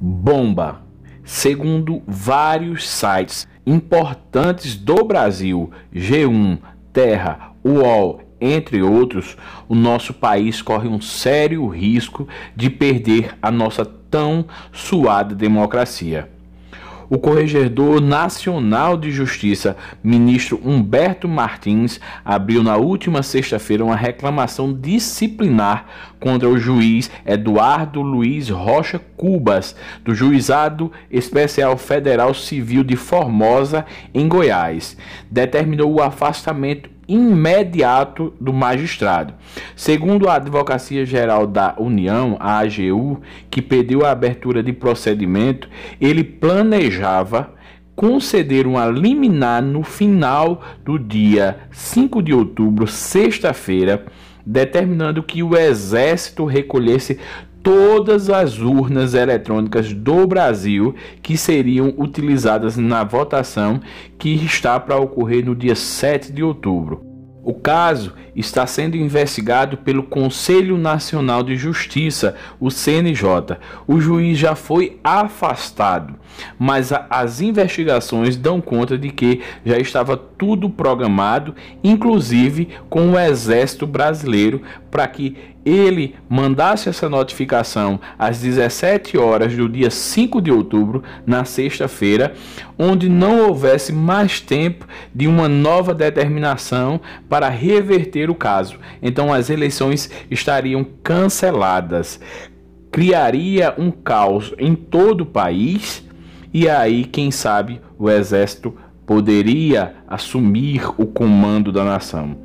bomba. Segundo vários sites importantes do Brasil, G1, Terra, UOL, entre outros, o nosso país corre um sério risco de perder a nossa tão suada democracia o Corregedor Nacional de Justiça, ministro Humberto Martins, abriu na última sexta-feira uma reclamação disciplinar contra o juiz Eduardo Luiz Rocha Cubas, do Juizado Especial Federal Civil de Formosa, em Goiás. Determinou o afastamento imediato do magistrado. Segundo a Advocacia Geral da União, a AGU, que pediu a abertura de procedimento, ele planejava conceder uma liminar no final do dia 5 de outubro, sexta-feira, determinando que o Exército recolhesse todas as urnas eletrônicas do Brasil que seriam utilizadas na votação que está para ocorrer no dia 7 de outubro. O caso está sendo investigado pelo Conselho Nacional de Justiça, o CNJ. O juiz já foi afastado, mas as investigações dão conta de que já estava tudo programado, inclusive com o Exército Brasileiro, para que ele mandasse essa notificação às 17 horas do dia 5 de outubro, na sexta-feira, onde não houvesse mais tempo de uma nova determinação para reverter o caso. Então as eleições estariam canceladas. Criaria um caos em todo o país e aí, quem sabe, o exército poderia assumir o comando da nação.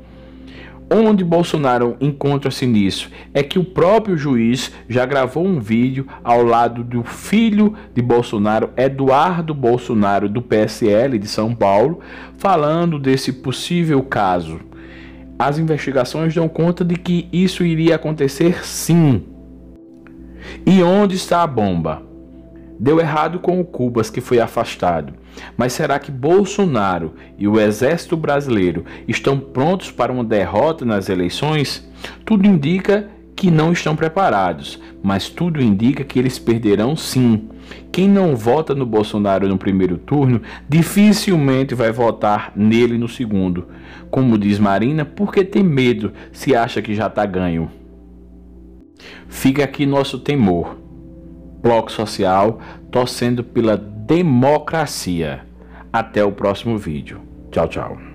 Onde Bolsonaro encontra-se nisso é que o próprio juiz já gravou um vídeo ao lado do filho de Bolsonaro, Eduardo Bolsonaro, do PSL de São Paulo, falando desse possível caso. As investigações dão conta de que isso iria acontecer sim. E onde está a bomba? Deu errado com o Cubas, que foi afastado. Mas será que Bolsonaro e o exército brasileiro estão prontos para uma derrota nas eleições? Tudo indica que não estão preparados, mas tudo indica que eles perderão sim. Quem não vota no Bolsonaro no primeiro turno dificilmente vai votar nele no segundo. Como diz Marina, porque tem medo se acha que já está ganho. Fica aqui nosso temor. Bloco Social torcendo pela democracia. Até o próximo vídeo. Tchau, tchau.